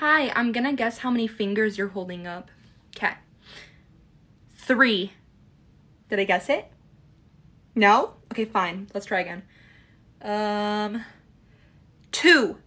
Hi, I'm gonna guess how many fingers you're holding up. Okay. Three. Did I guess it? No? Okay, fine. Let's try again. Um, two.